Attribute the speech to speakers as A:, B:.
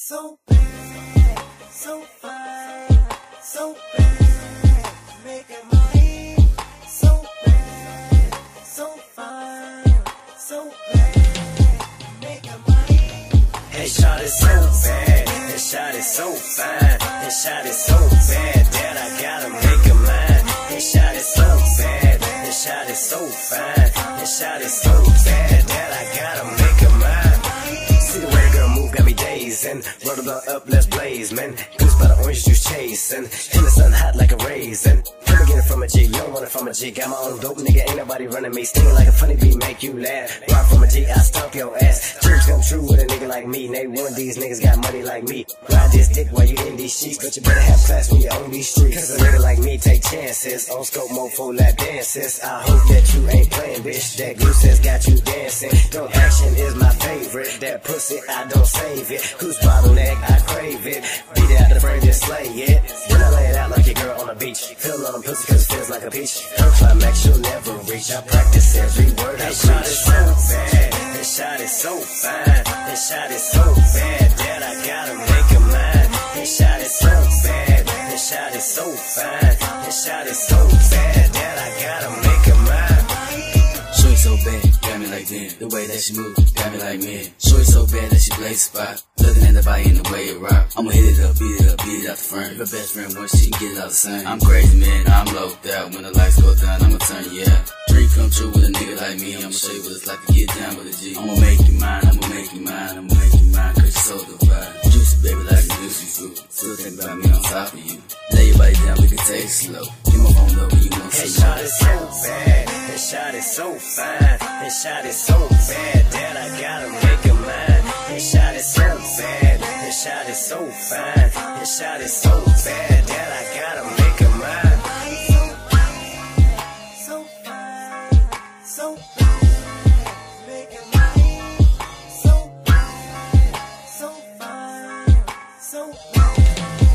A: So bad, so fine, so bad, making money. So bad, so fine, so bad, making money.
B: Hey, shot is so bad, and shot is so fine, and shot is so bad that I gotta make a mind. And shot is so bad, and shot is so fine, and shot is so up, let's blaze, man. Goose by the orange juice chasing. In the sun hot like a raisin. Come get it from a G, you don't want it from a G. Got my own dope, nigga, ain't nobody running me. Stinging like a funny beat, make you laugh. Rock from a G, I stomp your ass. Dreams come true with a nigga like me. They one of these niggas got money like me. Ride this dick while you in these sheets, but you better have class when you own these streets. Cause a nigga like me take chances. On scope, mofo, lap dances. I hope that you ain't playing, bitch. That goose has got you dancing. Crave it. Beat it out the frame, just slay it. When I lay it out like a girl on the beach. Feeling on pussy cause it feels like a peach. Her climax you'll never reach. I practice every word I shot it so bad. And shot it so fine. And shot it so bad that I gotta make a mind. And shot it so bad. And shot it so fine. And shot it so bad that I gotta make a mind.
C: Like damn. The way that she move, got me like man. Shorty so bad that she blaze spot. Looking at the body and the way it rock. I'ma hit it up, beat it up, beat it out the front. If her best friend wants, she can get it out the same. I'm crazy, man, I'm low out. When the lights go down, I'ma turn you out. Dream come true with a nigga like me. I'ma show you what it's like to get down with a G. I'ma make you mine, I'ma make you mine, I'ma make you mine, cause you're so divine. Juicy baby like a juicy fruit. Still think about me on top of you. Lay your body down, we can take it slow. Get my phone up when you want
B: And
C: some
B: shot it so bad, and shot it so fine, and shot it so bad that I gotta make a mind. And shot it so bad, and shot it so fine, and shot it so bad that I gotta make a mind. So fine, so fine, make a mind. So fine, so fine, so fine.